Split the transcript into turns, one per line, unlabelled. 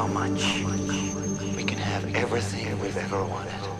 how much we can have everything we've ever wanted.